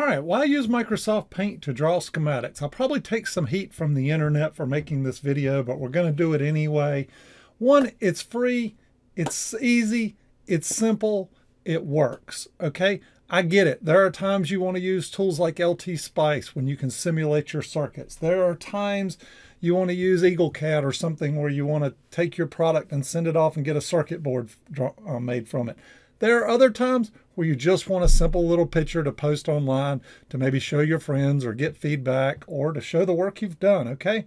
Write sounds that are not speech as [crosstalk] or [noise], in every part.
All right, why use Microsoft Paint to draw schematics? I'll probably take some heat from the internet for making this video, but we're going to do it anyway. One, it's free, it's easy, it's simple, it works, okay? I get it. There are times you want to use tools like LT Spice when you can simulate your circuits. There are times you want to use EagleCAD or something where you want to take your product and send it off and get a circuit board uh, made from it. There are other times where you just want a simple little picture to post online to maybe show your friends or get feedback or to show the work you've done, okay?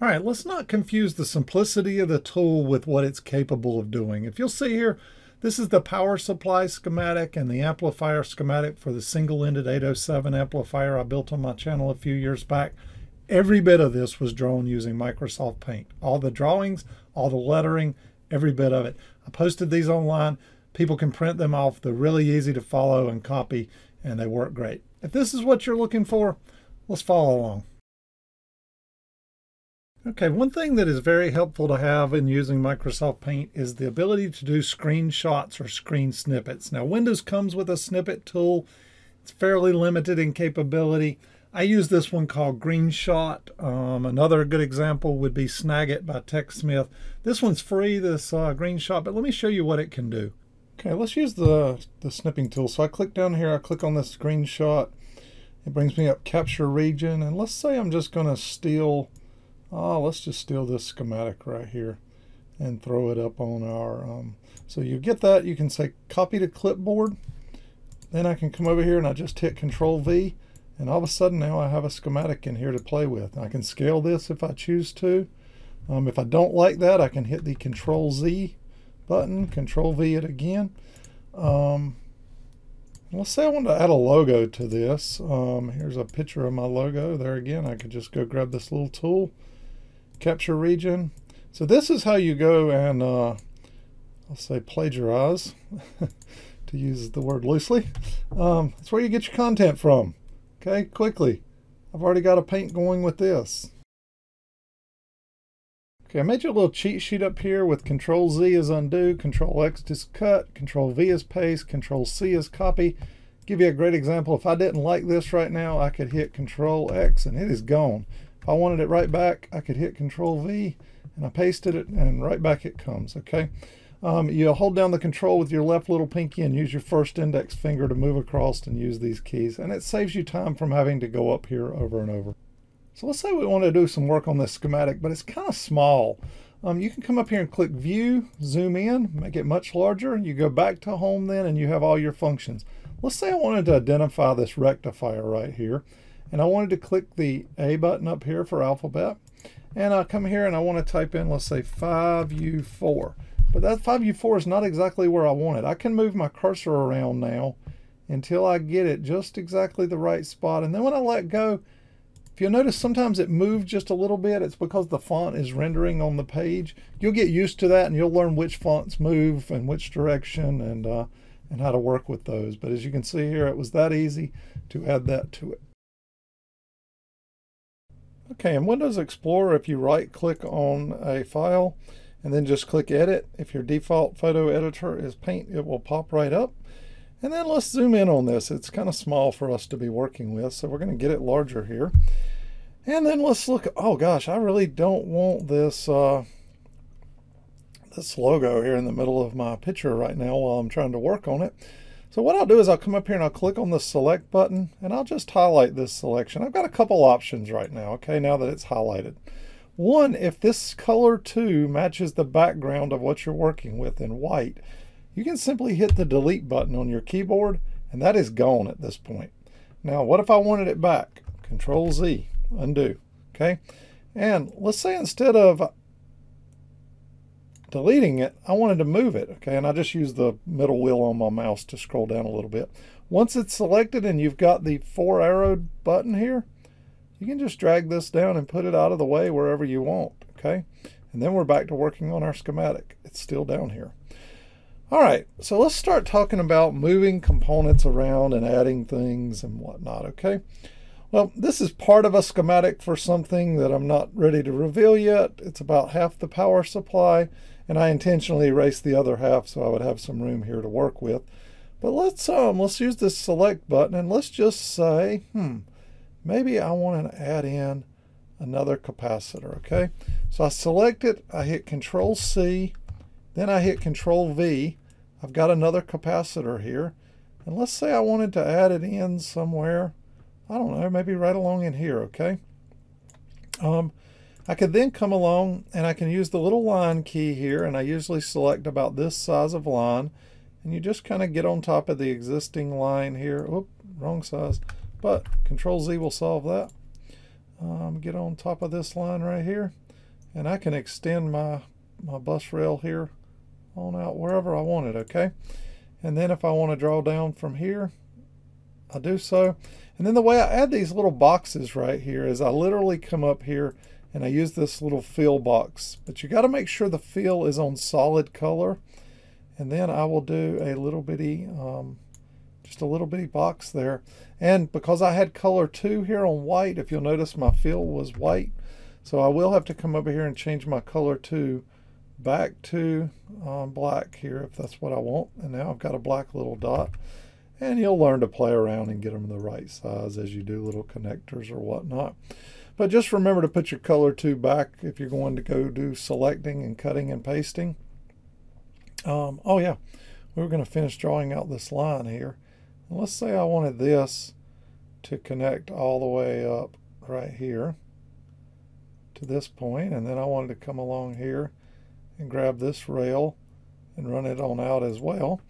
All right, let's not confuse the simplicity of the tool with what it's capable of doing. If you'll see here, this is the power supply schematic and the amplifier schematic for the single-ended 807 amplifier I built on my channel a few years back. Every bit of this was drawn using Microsoft Paint. All the drawings, all the lettering, every bit of it. I posted these online. People can print them off. They're really easy to follow and copy, and they work great. If this is what you're looking for, let's follow along. Okay, one thing that is very helpful to have in using Microsoft Paint is the ability to do screenshots or screen snippets. Now, Windows comes with a snippet tool. It's fairly limited in capability. I use this one called GreenShot. Um, another good example would be Snagit by TechSmith. This one's free, this uh, GreenShot, but let me show you what it can do. Okay, let's use the, the snipping tool. So I click down here, I click on this screenshot. It brings me up capture region, and let's say I'm just going to steal oh, let's just steal this schematic right here and throw it up on our, um, so you get that, you can say copy to clipboard, then I can come over here and I just hit control V, and all of a sudden now I have a schematic in here to play with. I can scale this if I choose to. Um, if I don't like that, I can hit the control Z button, control V it again. Um, let's say I want to add a logo to this. Um, here's a picture of my logo. There again, I could just go grab this little tool capture region. So this is how you go and uh, I'll say plagiarize [laughs] to use the word loosely. Um, that's where you get your content from. Okay, quickly. I've already got a paint going with this. Okay, I made you a little cheat sheet up here with Control Z is undo, Control X is cut, Control V is paste, Control C is copy. Give you a great example. If I didn't like this right now, I could hit Control X and it is gone. If I wanted it right back, I could hit Control V and I pasted it and right back it comes, okay? Um, you hold down the control with your left little pinky and use your first index finger to move across and use these keys. And it saves you time from having to go up here over and over. So let's say we want to do some work on this schematic, but it's kind of small. Um, you can come up here and click View, zoom in, make it much larger. You go back to Home then and you have all your functions. Let's say I wanted to identify this rectifier right here and I wanted to click the A button up here for alphabet and I come here and I want to type in let's say 5U4 but that 5U4 is not exactly where I want it. I can move my cursor around now until I get it just exactly the right spot and then when I let go if you'll notice sometimes it moves just a little bit. It's because the font is rendering on the page. You'll get used to that and you'll learn which fonts move and which direction and uh, and how to work with those. But as you can see here it was that easy to add that to it. Okay, in Windows Explorer, if you right click on a file and then just click edit, if your default photo editor is paint, it will pop right up. And then let's zoom in on this. It's kind of small for us to be working with, so we're going to get it larger here. And then let's look, oh gosh, I really don't want this, uh, this logo here in the middle of my picture right now while I'm trying to work on it. So what I'll do is I'll come up here and I'll click on the select button and I'll just highlight this selection. I've got a couple options right now, okay, now that it's highlighted. One, if this color 2 matches the background of what you're working with in white, you can simply hit the delete button on your keyboard and that is gone at this point. Now, what if I wanted it back? Control Z, undo, okay? And let's say instead of deleting it, I wanted to move it, okay? And I just use the middle wheel on my mouse to scroll down a little bit. Once it's selected and you've got the four arrowed button here, you can just drag this down and put it out of the way wherever you want, okay? And then we're back to working on our schematic. It's still down here. All right, so let's start talking about moving components around and adding things and whatnot, okay? Well, this is part of a schematic for something that I'm not ready to reveal yet. It's about half the power supply and I intentionally erased the other half so I would have some room here to work with. But let's um let's use this select button and let's just say, hmm, maybe I want to add in another capacitor, okay? So I select it, I hit Control C, then I hit Control V. I've got another capacitor here. And let's say I wanted to add it in somewhere, I don't know, maybe right along in here, okay? Um, I could then come along and I can use the little line key here and I usually select about this size of line and you just kind of get on top of the existing line here. Oop, wrong size. But Control Z will solve that. Um, get on top of this line right here and I can extend my, my bus rail here on out wherever I want it, okay? And then if I want to draw down from here, I do so. And then the way I add these little boxes right here is I literally come up here and I use this little fill box. But you got to make sure the fill is on solid color. And then I will do a little bitty, um, just a little bitty box there. And because I had color 2 here on white, if you'll notice my fill was white. So I will have to come over here and change my color 2 back to um, black here if that's what I want. And now I've got a black little dot. And you'll learn to play around and get them the right size as you do little connectors or whatnot. But just remember to put your color 2 back if you're going to go do selecting and cutting and pasting. Um, oh yeah, we were going to finish drawing out this line here. And let's say I wanted this to connect all the way up right here to this point, and then I wanted to come along here and grab this rail and run it on out as well.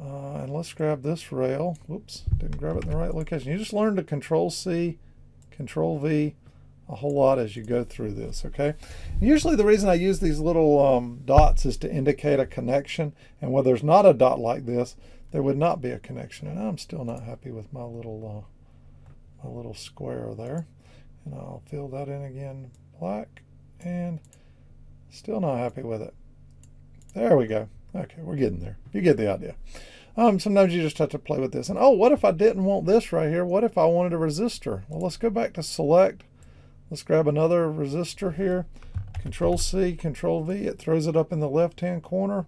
Uh, and let's grab this rail. Whoops, didn't grab it in the right location. You just learn to Control C, Control V, a whole lot as you go through this, okay? Usually the reason I use these little um, dots is to indicate a connection, and where there's not a dot like this, there would not be a connection, and I'm still not happy with my little, uh, my little square there. And I'll fill that in again black, and still not happy with it. There we go. Okay, we're getting there. You get the idea. Um, sometimes you just have to play with this. And oh, what if I didn't want this right here? What if I wanted a resistor? Well, let's go back to select Let's grab another resistor here. Control C, Control V. It throws it up in the left-hand corner.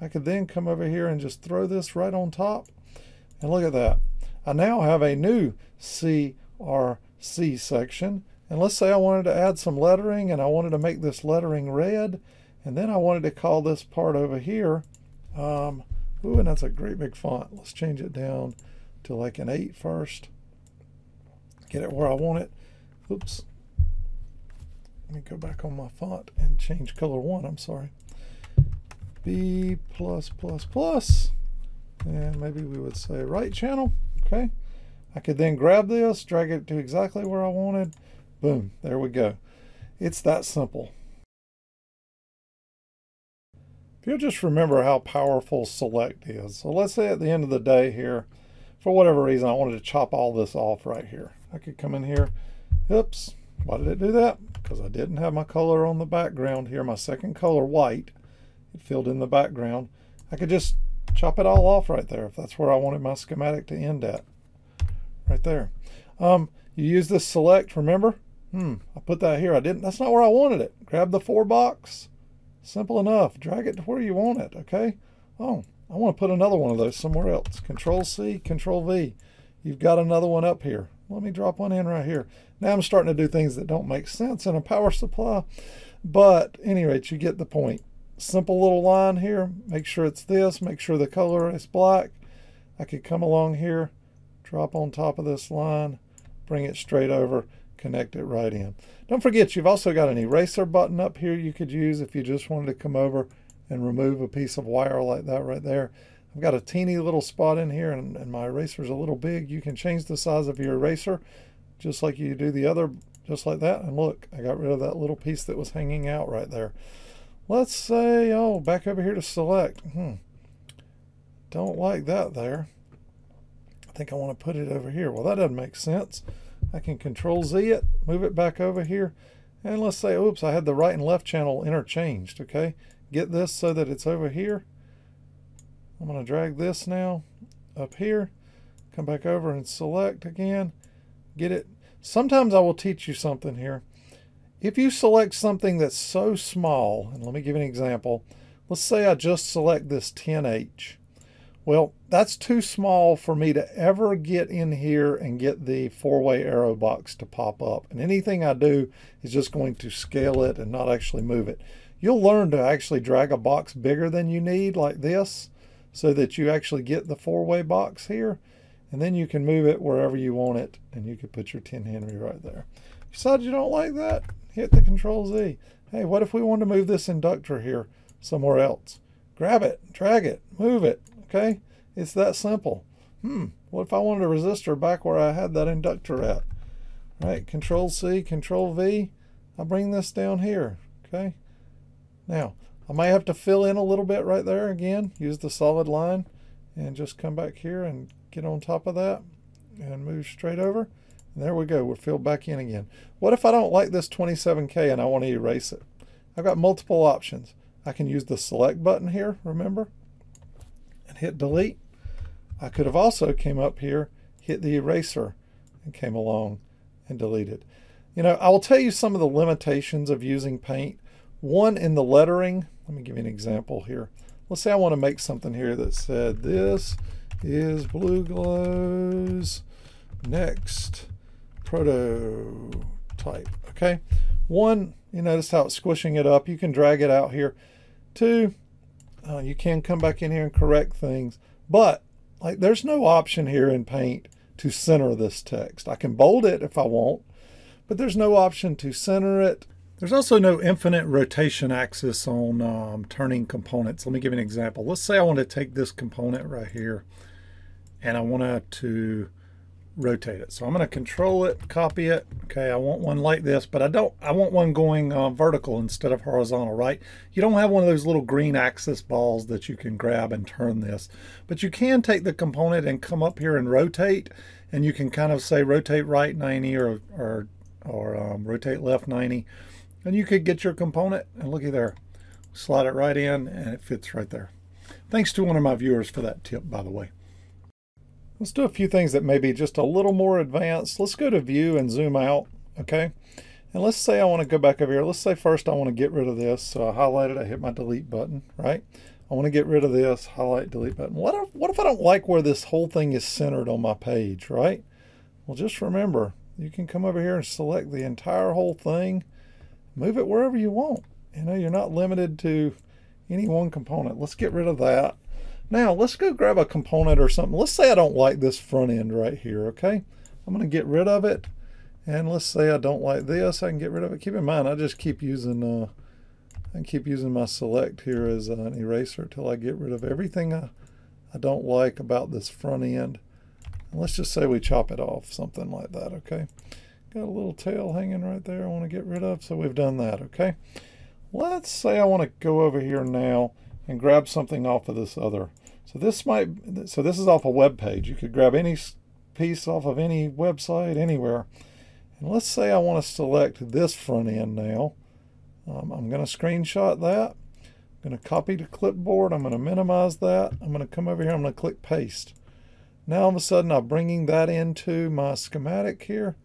I could then come over here and just throw this right on top. And look at that. I now have a new CRC section. And let's say I wanted to add some lettering and I wanted to make this lettering red. And then I wanted to call this part over here. Um, ooh, and that's a great big font. Let's change it down to like an 8 first. Get it where I want it. Oops. Let me go back on my font and change color one. I'm sorry. B plus plus plus. And maybe we would say right channel. Okay. I could then grab this, drag it to exactly where I wanted. Boom. There we go. It's that simple. If you'll just remember how powerful select is. So let's say at the end of the day here, for whatever reason, I wanted to chop all this off right here. I could come in here. Oops. Why did it do that? Because I didn't have my color on the background here, my second color white. It filled in the background. I could just chop it all off right there if that's where I wanted my schematic to end at. Right there. Um, you use this select, remember? Hmm, I put that here. I didn't, that's not where I wanted it. Grab the four box. Simple enough. Drag it to where you want it, okay? Oh, I want to put another one of those somewhere else. Control C, Control V. You've got another one up here. Let me drop one in right here. Now I'm starting to do things that don't make sense in a power supply. But any rate, you get the point. Simple little line here. Make sure it's this. Make sure the color is black. I could come along here, drop on top of this line, bring it straight over, connect it right in. Don't forget, you've also got an eraser button up here you could use if you just wanted to come over and remove a piece of wire like that right there. I've got a teeny little spot in here and, and my eraser is a little big. You can change the size of your eraser just like you do the other, just like that. And look, I got rid of that little piece that was hanging out right there. Let's say, oh, back over here to select. Hmm. Don't like that there. I think I want to put it over here. Well, that doesn't make sense. I can control Z it, move it back over here. And let's say, oops, I had the right and left channel interchanged, okay? Get this so that it's over here I'm going to drag this now up here, come back over and select again, get it. Sometimes I will teach you something here. If you select something that's so small, and let me give you an example. Let's say I just select this 10H. Well, that's too small for me to ever get in here and get the four-way arrow box to pop up. And anything I do is just going to scale it and not actually move it. You'll learn to actually drag a box bigger than you need like this so that you actually get the four-way box here. And then you can move it wherever you want it. And you could put your 10 Henry right there. Decide you don't like that, hit the Control Z. Hey, what if we want to move this inductor here somewhere else? Grab it, drag it, move it, Okay, it's that simple. Hmm, what if I wanted a resistor back where I had that inductor at? Right, Control C, Control V. I bring this down here. Okay, now I might have to fill in a little bit right there again. Use the solid line and just come back here and get on top of that and move straight over. And there we go. We're filled back in again. What if I don't like this 27K and I want to erase it? I've got multiple options. I can use the select button here, remember? Hit delete. I could have also came up here, hit the eraser and came along and deleted. You know, I will tell you some of the limitations of using paint. One in the lettering, let me give you an example here. Let's say I want to make something here that said this is Blueglow's next prototype. Okay. One, you notice how it's squishing it up. You can drag it out here. Two, uh, you can come back in here and correct things, but like there's no option here in Paint to center this text. I can bold it if I want, but there's no option to center it. There's also no infinite rotation axis on um, turning components. Let me give you an example. Let's say I want to take this component right here and I want to rotate it. So I'm going to control it, copy it. Okay, I want one like this, but I don't, I want one going uh, vertical instead of horizontal, right? You don't have one of those little green axis balls that you can grab and turn this, but you can take the component and come up here and rotate, and you can kind of say rotate right 90 or, or, or um, rotate left 90, and you could get your component, and looky there, slide it right in, and it fits right there. Thanks to one of my viewers for that tip, by the way. Let's do a few things that may be just a little more advanced. Let's go to view and zoom out, okay? And let's say I want to go back over here. Let's say first I want to get rid of this. So I highlight it, I hit my delete button, right? I want to get rid of this, highlight, delete button. What if, what if I don't like where this whole thing is centered on my page, right? Well, just remember, you can come over here and select the entire whole thing, move it wherever you want. You know, you're not limited to any one component. Let's get rid of that. Now let's go grab a component or something. Let's say I don't like this front end right here, okay? I'm gonna get rid of it. And let's say I don't like this, I can get rid of it. Keep in mind, I just keep using uh, I keep using my select here as an eraser till I get rid of everything I, I don't like about this front end. And let's just say we chop it off, something like that, okay? Got a little tail hanging right there I want to get rid of, so we've done that, okay? Let's say I want to go over here now and grab something off of this other so this might, so this is off a web page. You could grab any piece off of any website anywhere. And let's say I want to select this front end now. Um, I'm going to screenshot that. I'm going to copy to clipboard. I'm going to minimize that. I'm going to come over here. I'm going to click paste. Now all of a sudden I'm bringing that into my schematic here.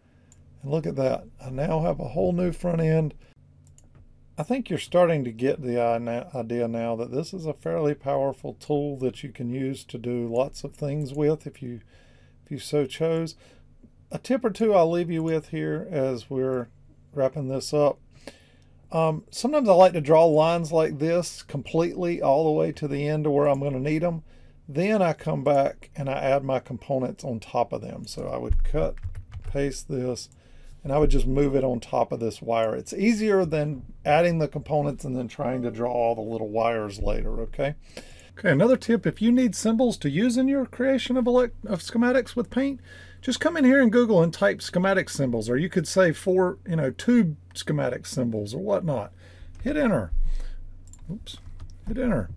And look at that. I now have a whole new front end I think you're starting to get the idea now that this is a fairly powerful tool that you can use to do lots of things with if you if you so chose. A tip or two I'll leave you with here as we're wrapping this up. Um, sometimes I like to draw lines like this completely all the way to the end to where I'm going to need them. Then I come back and I add my components on top of them. So I would cut, paste this, and I would just move it on top of this wire. It's easier than adding the components and then trying to draw all the little wires later, okay? Okay, another tip, if you need symbols to use in your creation of, of schematics with paint, just come in here and Google and type schematic symbols, or you could say four, you know, two schematic symbols or whatnot. Hit enter. Oops, hit enter.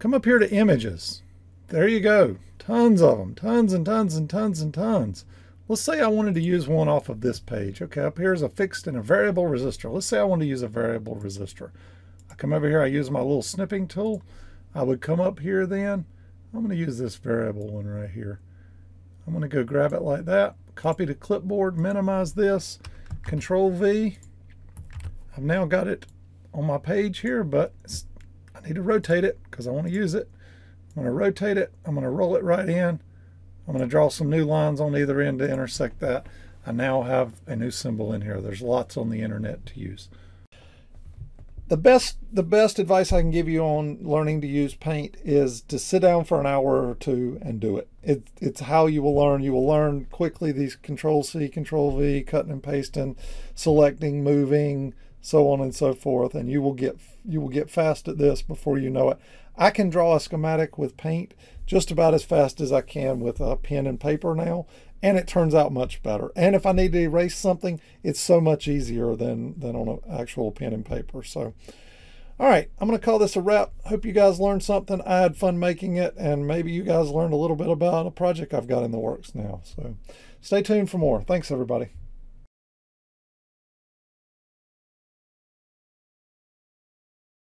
Come up here to images. There you go. Tons of them, tons and tons and tons and tons. Let's say I wanted to use one off of this page. Okay, up here is a fixed and a variable resistor. Let's say I want to use a variable resistor. I come over here, I use my little snipping tool. I would come up here then. I'm going to use this variable one right here. I'm going to go grab it like that, copy to clipboard, minimize this, control V. I've now got it on my page here, but I need to rotate it because I want to use it. I'm going to rotate it. I'm going to roll it right in. I'm going to draw some new lines on either end to intersect that. I now have a new symbol in here. There's lots on the internet to use. The best the best advice I can give you on learning to use paint is to sit down for an hour or two and do it. it it's how you will learn. You will learn quickly these control C, control V, cutting and pasting, selecting, moving, so on and so forth, and you will get you will get fast at this before you know it. I can draw a schematic with paint just about as fast as I can with a pen and paper now, and it turns out much better. And if I need to erase something, it's so much easier than, than on an actual pen and paper. So, all right, I'm going to call this a wrap. Hope you guys learned something. I had fun making it, and maybe you guys learned a little bit about a project I've got in the works now. So stay tuned for more. Thanks, everybody.